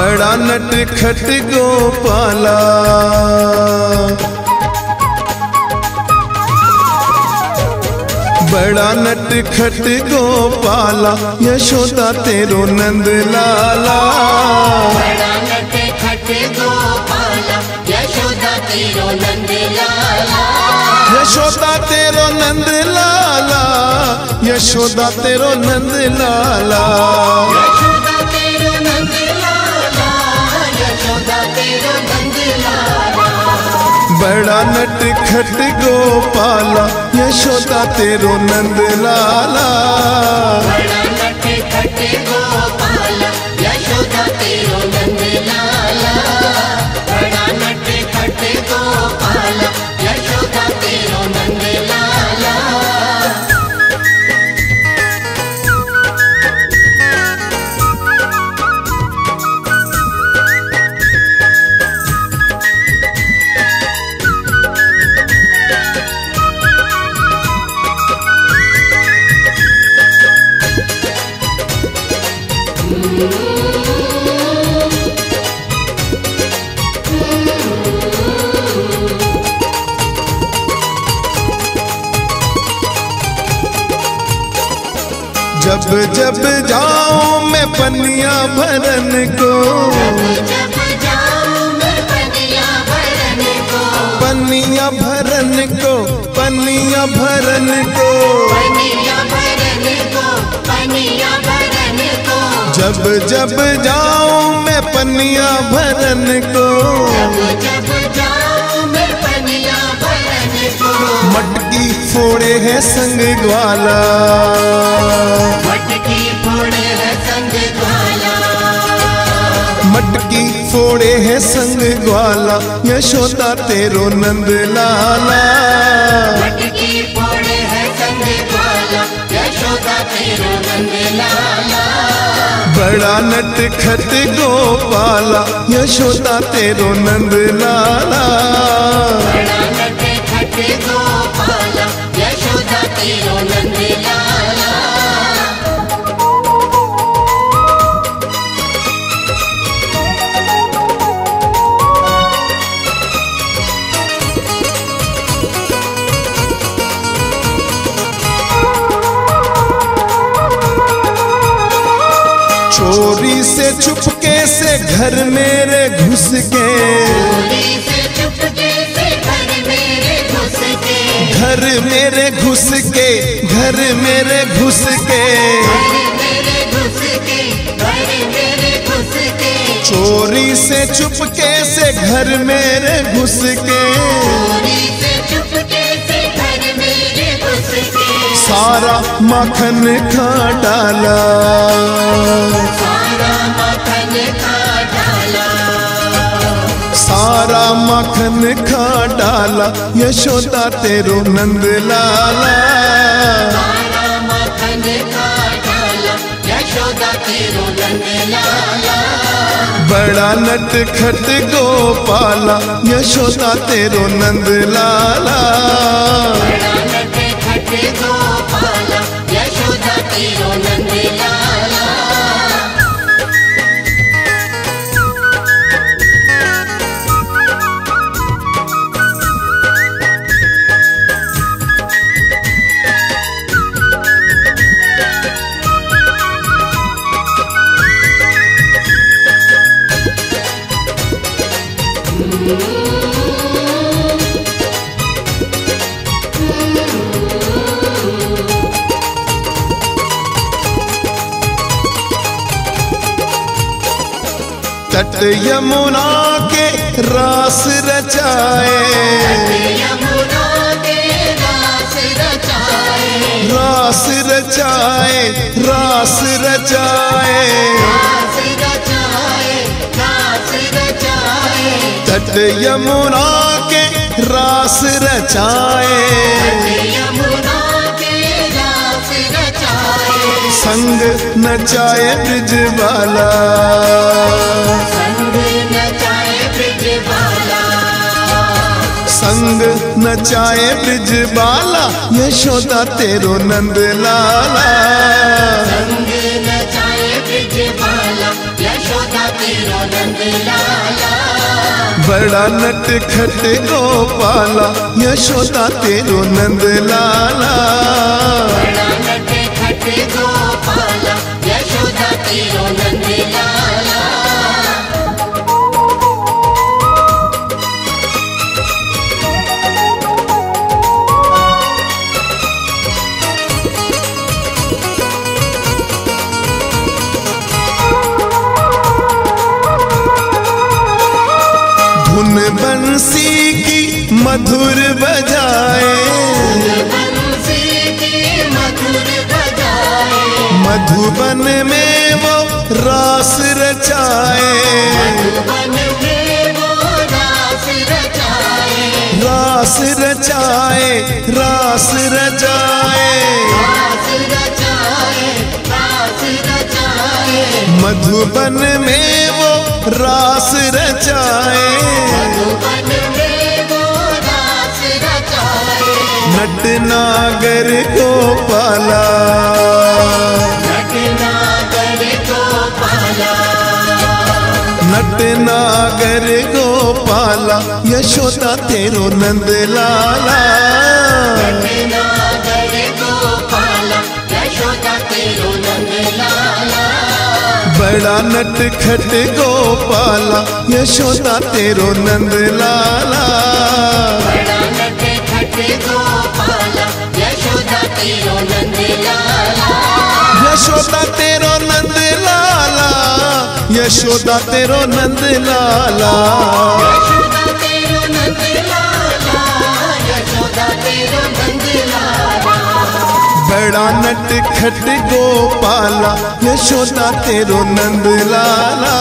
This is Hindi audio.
बड़ा नट खट गोपाला। बड़ा नट खट गोपाला यशोदा तेरो नंद लाला बड़ा नट गोपाला यशोदा तेरो नंद लाला यशोदा तेरो नंद लाला यशोदा तेरो नंद लाला बड़ा नट खट गोपाला यशोदा तेरो नंद लाला। जब जब जाऊँ मैं पनिया भरन को। पनिया भरन को पनिया भरन को। पनिया भरन को पनिया भरन को पनिया भरन को जब जब जाऊँ मैं पनिया भरन को। जब जब जाऊँ मैं पनिया भरन को। मटकी फोड़े है संग ग्वाला। मटकी फोड़े है संग ग्वाला। मटकी फोड़े है संग ग्वाला यशोदा तेरो नंद लाला। मटकी फोड़े है संग ग्वाला यशोदा तेरो नंद लाला। बड़ा नट खत गोपाला यशोदा तेरो नंद लाला। बड़ा नट खट गोपाला। चोरी से छुपके से घर मेरे घुस के चुपके से घर मेरे घुस के घर मेरे घुस के घर मेरे घुस के घर मेरे घुस के घर मेरे घुस के चोरी से छुपके से घर मेरे घुस के सारा मक्खन खा डाला सारा मखन खा डाला सारा मक्खन खा डाला यशोदा तेरो नंद लाला। सारा मखन खा डाला यशोदा तेरो नंद लाला। बड़ा नट खट गोपाला यशोदा तेरो नंद लाला। तट यमुना के रास रचाए। रास रचाए रास रचाए। तट यमुना के रास रचाए। संग नचाए ब्रिज वाला। संग नचाए ब्रिज वाला। संग नचाए ब्रिज बाला यशोदा तेरो नंद लाला बड़ा नट खट गोपाला यशोदा तेरो नंद लाला बड़ा नटे खटे बंसी की मधुर बजाए। मधुबन में वो रास रचाए। रास रचाए रास रचाए मधुबन में वो रास रचाए। नट नागर गोपाला नट नागर गोपाला यशोदा तेरो नंद लाला नटनागर गोपाला यशोदा तेरो नंद बड़ा नट खट गोपाला यशोदा तेरो नंद लाला। यशोदा तेरो नंद लाला। यशोदा तेरो नंद लाला खट खट गोपाला यशोदा तेरो नंद लाला।